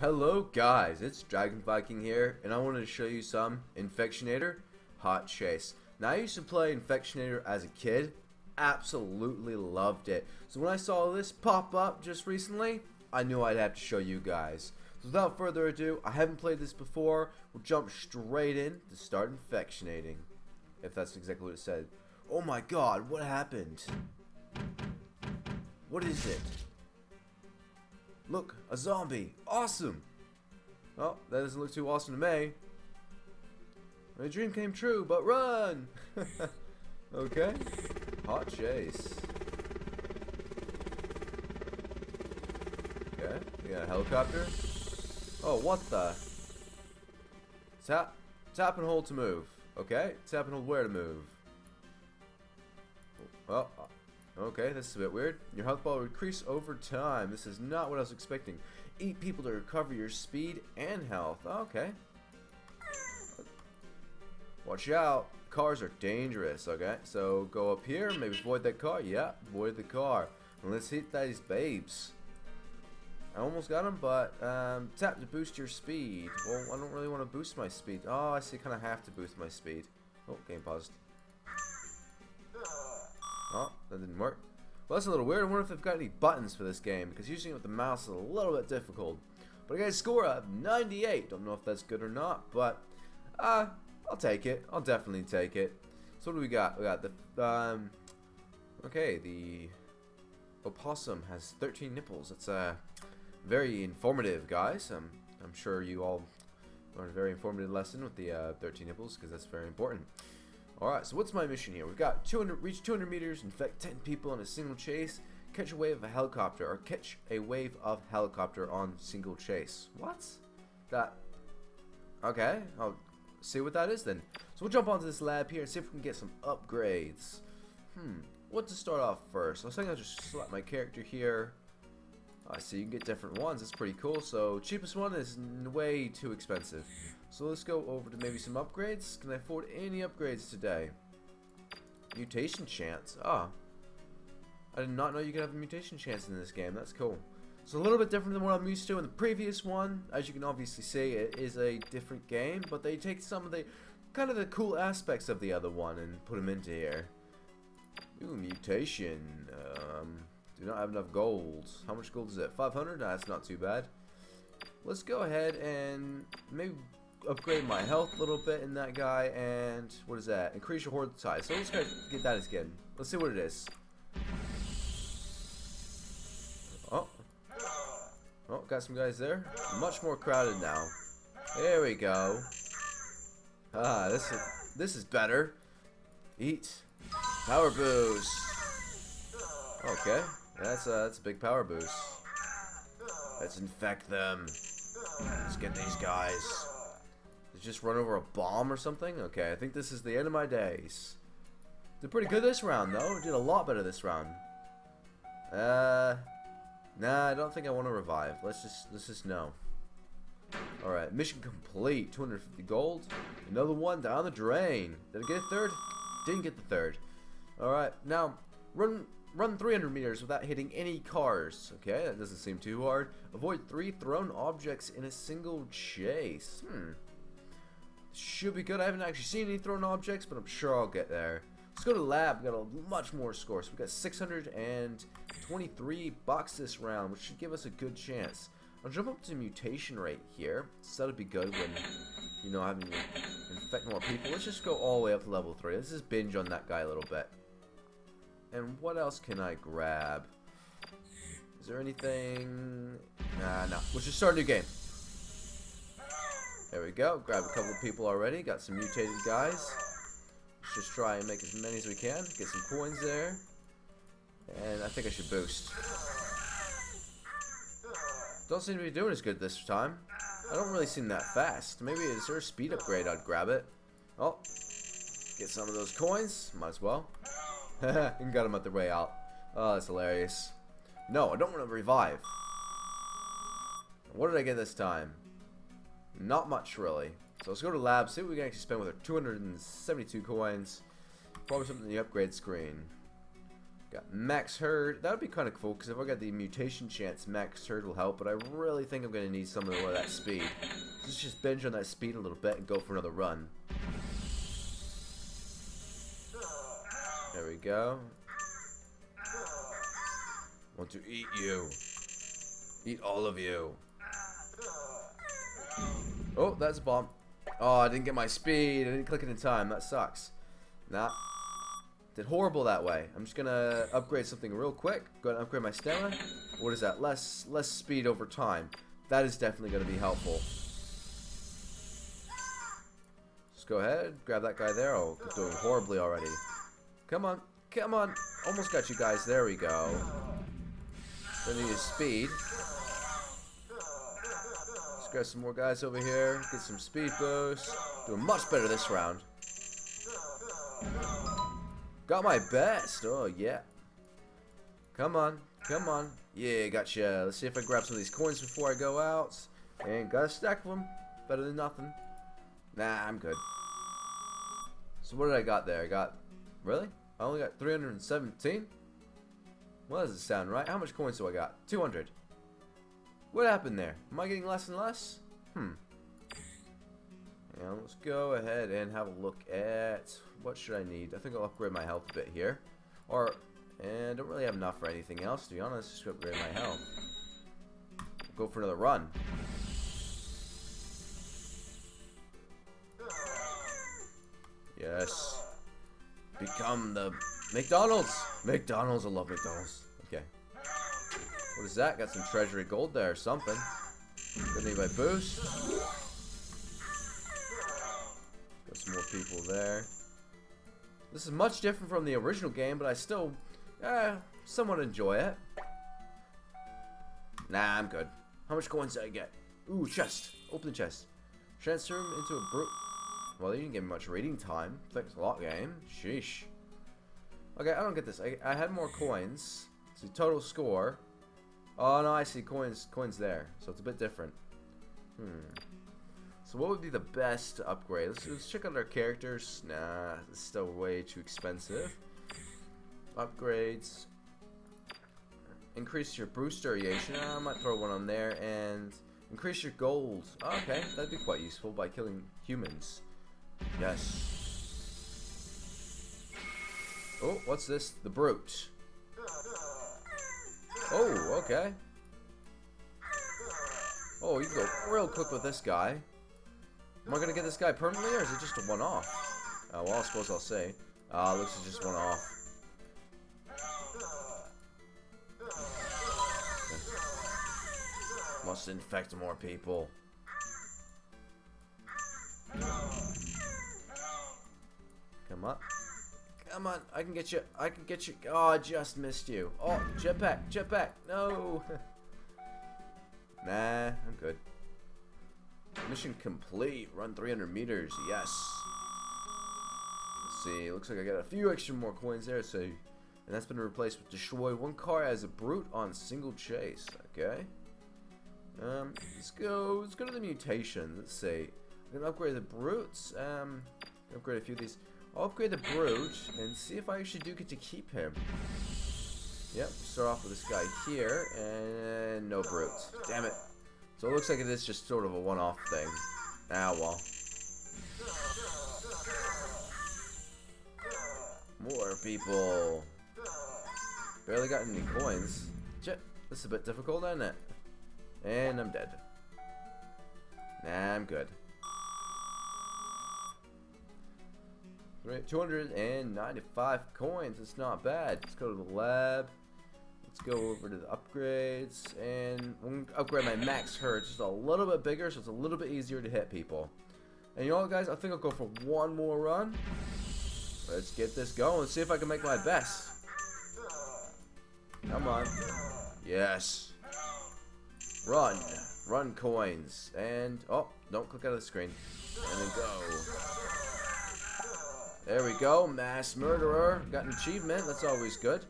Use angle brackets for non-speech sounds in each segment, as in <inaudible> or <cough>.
Hello guys, it's Dragon Viking here, and I wanted to show you some Infectonator Hot Chase. Now I used to play Infectonator as a kid, absolutely loved it. So when I saw this pop up just recently, I knew I'd have to show you guys. So without further ado, I haven't played this before, we'll jump straight in to start infectionating. If that's exactly what it said. Oh my god, what happened? What is it? Look, a zombie. Awesome. Oh, that doesn't look too awesome to me. My dream came true, but run! <laughs> okay. Hot chase. Okay, we got a helicopter. Oh, what the? Tap, tap and hold to move. Okay, tap and hold where to move. Well, Okay, this is a bit weird. Your health bar will increase over time. This is not what I was expecting. Eat people to recover your speed and health. Okay. Watch out. Cars are dangerous, okay? So go up here, maybe avoid that car. Yeah, avoid the car. And let's hit these babes. I almost got them, but um, tap to boost your speed. Well, I don't really want to boost my speed. Oh, I see. kind of have to boost my speed. Oh, game paused. Oh, that didn't work. Well, that's a little weird. I wonder if they've got any buttons for this game, because using it with the mouse is a little bit difficult. But I got a score of 98. Don't know if that's good or not, but uh, I'll take it. I'll definitely take it. So what do we got? We got the, um, okay, the opossum has 13 nipples. That's uh, very informative, guys. Um, I'm sure you all learned a very informative lesson with the uh, 13 nipples, because that's very important. Alright, so what's my mission here? We've got 200, reach 200 meters, infect 10 people in a single chase, catch a wave of a helicopter, or catch a wave of helicopter on single chase. What? That... Okay, I'll see what that is then. So we'll jump onto this lab here and see if we can get some upgrades. Hmm, what to start off first? I was thinking I'll just select my character here. I see you can get different ones, that's pretty cool. So cheapest one is way too expensive. So let's go over to maybe some upgrades. Can I afford any upgrades today? Mutation chance. Ah. I did not know you could have a mutation chance in this game. That's cool. It's a little bit different than what I'm used to in the previous one. As you can obviously see, it is a different game, but they take some of the kind of the cool aspects of the other one and put them into here. Ooh, mutation. Um, do not have enough gold. How much gold is it? 500? Nah, that's not too bad. Let's go ahead and maybe upgrade my health a little bit in that guy, and what is that? Increase your horde size. So let's get that again. Let's see what it is. Oh. Oh, got some guys there. Much more crowded now. There we go. Ah, this is this is better. Eat. Power boost. Okay. That's a, that's a big power boost. Let's infect them. Let's get these guys. Just run over a bomb or something? Okay, I think this is the end of my days. Did pretty good this round, though. Did a lot better this round. Uh, nah, I don't think I want to revive. Let's just, let's just know. Alright, mission complete. 250 gold. Another one down the drain. Did I get a third? Didn't get the third. Alright, now, run run 300 meters without hitting any cars. Okay, that doesn't seem too hard. Avoid three thrown objects in a single chase. Hmm. Should be good. I haven't actually seen any thrown objects, but I'm sure I'll get there. Let's go to lab. We got a much more score. So we got 623 bucks this round, which should give us a good chance. I'll jump up to mutation rate here. So that'll be good when, you know, having to infect more people. Let's just go all the way up to level 3. Let's just binge on that guy a little bit. And what else can I grab? Is there anything? Nah, no. Let's just start a new game. There we go. Grab a couple of people already. Got some mutated guys. Let's just try and make as many as we can. Get some coins there. And I think I should boost. Don't seem to be doing as good this time. I don't really seem that fast. Maybe is there a speed upgrade? I'd grab it. Oh, get some of those coins. Might as well. <laughs> and got him at the way out. Oh, that's hilarious. No, I don't want to revive. What did I get this time? Not much, really. So let's go to lab, see what we can actually spend with our 272 coins. Probably something in the upgrade screen. Got Max Herd. That would be kind of cool because if I got the mutation chance, Max Herd will help. But I really think I'm going to need some of that speed. Let's just binge on that speed a little bit and go for another run. There we go. Want to eat you. Eat all of you. Oh, that's a bomb. Oh, I didn't get my speed. I didn't click it in time. That sucks. Nah. Did horrible that way. I'm just gonna upgrade something real quick. Go ahead and upgrade my stamina. What is that? Less less speed over time. That is definitely gonna be helpful. Just go ahead, grab that guy there. Oh, doing horribly already. Come on, come on. Almost got you guys. There we go. Don't need speed. Let's grab some more guys over here. Get some speed boost. Doing much better this round. Got my best. Oh, yeah. Come on. Come on. Yeah, gotcha. Let's see if I grab some of these coins before I go out. And got a stack of them. Better than nothing. Nah, I'm good. So what did I got there? I got... Really? I only got 317? Well, does it sound right? How much coins do I got? 200. What happened there? Am I getting less and less? Hmm. Let's go ahead and have a look at what should I need. I think I'll upgrade my health a bit here. Or, and I don't really have enough for anything else, to be honest. Just upgrade my health. Go for another run. Yes. Become the McDonald's. McDonald's. I love McDonald's. Okay. What is that? Got some treasury gold there or something. Gonna need my boost. Got some more people there. This is much different from the original game, but I still uh, somewhat enjoy it. Nah, I'm good. How much coins did I get? Ooh, chest. Open the chest. Transform into a brute. Well, you didn't give me much reading time. Thanks a lot, game. Sheesh. Okay, I don't get this. I, I had more coins. See, total score. Oh, no, I see coins coins there. So it's a bit different. Hmm. So what would be the best upgrade? Let's, let's check out our characters. Nah, it's still way too expensive. Upgrades. Increase your boost variation. I might throw one on there. And increase your gold. Oh, okay, that'd be quite useful by killing humans. Yes. Oh, what's this? The brute. Oh, okay. Oh, you can go real quick with this guy. Am I gonna get this guy permanently, or is it just a one-off? Uh, well, I suppose I'll say. Ah, uh, looks like just one-off. Must infect more people. Come on. Come on, I can get you. I can get you. Oh, I just missed you. Oh, jetpack, jetpack. No. <laughs> nah, I'm good. Mission complete. Run 300 meters. Yes. Let's see. Looks like I got a few extra more coins there. So, and that's been replaced with destroy one car as a brute on single chase. Okay. Um, let's go. Let's go to the mutations. Let's see. I'm gonna upgrade the brutes. Um, upgrade a few of these. I'll upgrade the brute and see if I actually do get to keep him. Yep. Start off with this guy here and no brute. Damn it. So it looks like it is just sort of a one-off thing. Ah, well. More people. Barely got any coins. Shit, this is a bit difficult, isn't it? And I'm dead. Nah, I'm good. 295 coins, it's not bad. Let's go to the lab. Let's go over to the upgrades and upgrade my max hurt just a little bit bigger so it's a little bit easier to hit people. And you know what guys, I think I'll go for one more run. Let's get this going. See if I can make my best. Come on. Yes. Run. Run coins. And, oh, don't click out of the screen. And then go. There we go. Mass murderer. Got an achievement. That's always good.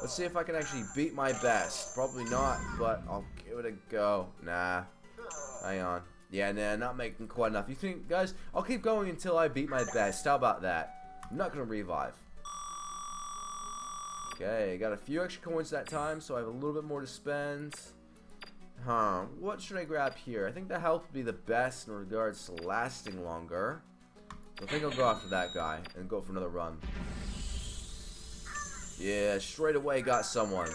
Let's see if I can actually beat my best. Probably not, but I'll give it a go. Nah. Hang on. Yeah, nah, not making quite enough. You think, guys, I'll keep going until I beat my best. How about that? I'm not going to revive. Okay, got a few extra coins that time, so I have a little bit more to spend. Huh, what should I grab here? I think the health would be the best in regards to lasting longer. I think I'll go after that guy and go for another run. Yeah, straight away got someone.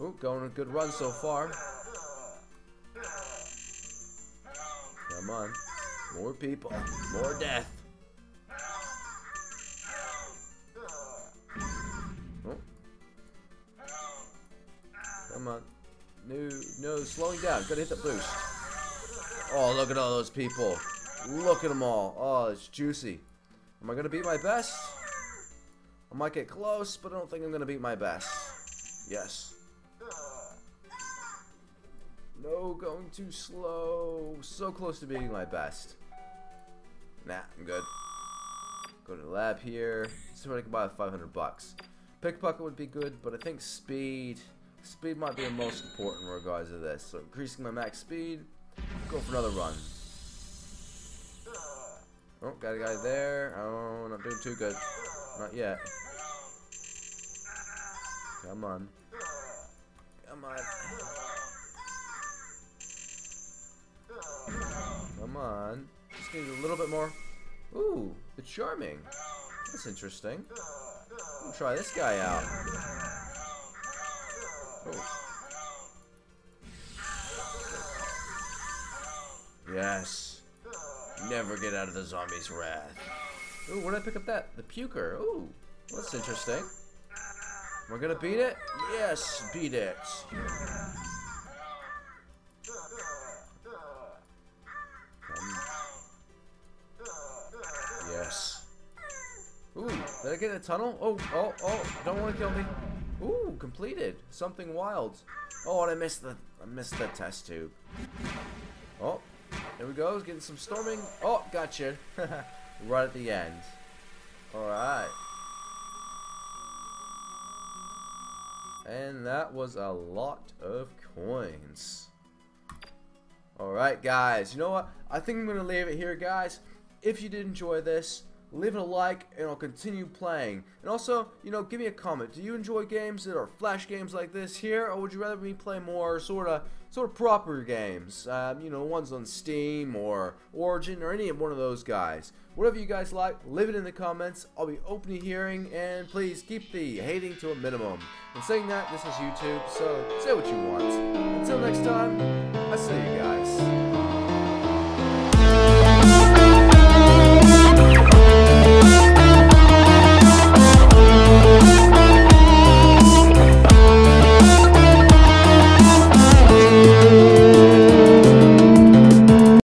Ooh, going a good run so far. Come on. More people. More death. Oh. Come on. No, no, slowing down. Gotta hit the boost. Oh, look at all those people. Look at them all. Oh, it's juicy. Am I gonna beat my best? I might get close, but I don't think I'm gonna beat my best. Yes. No, going too slow. So close to beating my best. Nah, I'm good. Go to the lab here. See what I can buy with 500 bucks. Pickpocket would be good, but I think speed. Speed might be the most important in regards to this. So increasing my max speed. Go for another run. Oh, got a guy there. Oh, not doing too good. Not yet. Come on. Come on. Come on. Just need a little bit more. Ooh, the charming. That's interesting. I'll try this guy out. Oh. Yes. Never get out of the zombie's wrath. Ooh, where did I pick up that? The puker. Ooh, that's interesting. We're gonna beat it? Yes, beat it. Um, yes. Ooh, did I get in a tunnel? Oh, oh, oh, don't want to kill me. Ooh, completed. Something wild. Oh, and I missed the I missed the test tube. Oh, there we go. Getting some storming. Oh, gotcha. <laughs> right at the end. Alright. And that was a lot of coins. Alright, guys. You know what? I think I'm going to leave it here, guys. If you did enjoy this, leave it a like and I'll continue playing. And also, you know, give me a comment. Do you enjoy games that are flash games like this here, or would you rather me play more sort of sort of proper games? Um, you know, ones on Steam or Origin or any of one of those guys. Whatever you guys like, leave it in the comments. I'll be open to hearing, and please keep the hating to a minimum. And saying that, this is YouTube, so say what you want. Until next time, I say.